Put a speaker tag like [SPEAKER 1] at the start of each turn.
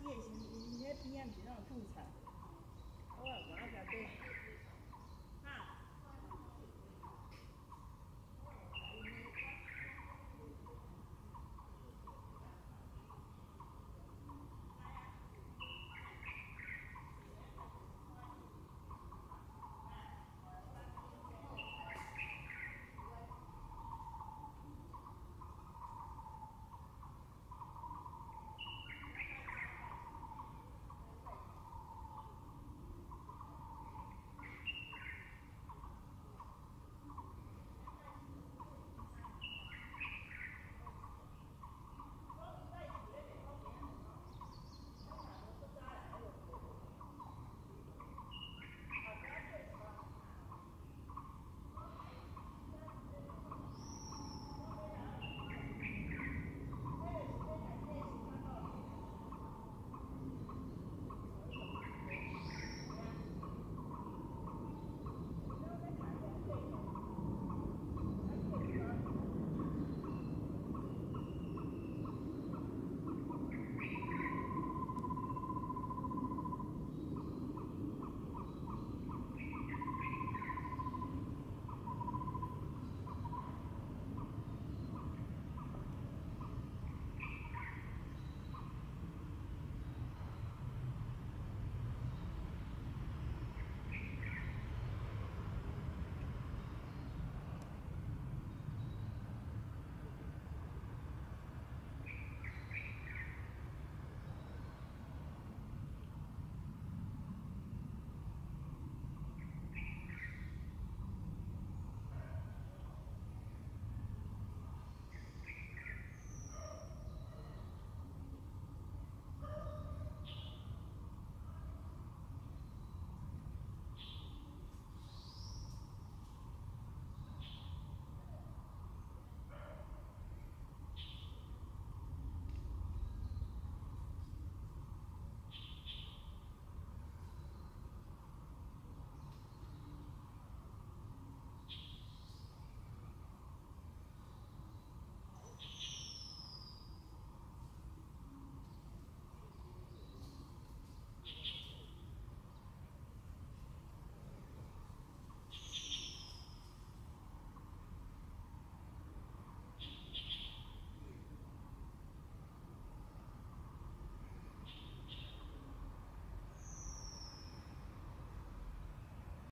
[SPEAKER 1] 你些，你那边也比较种菜，我我那边对。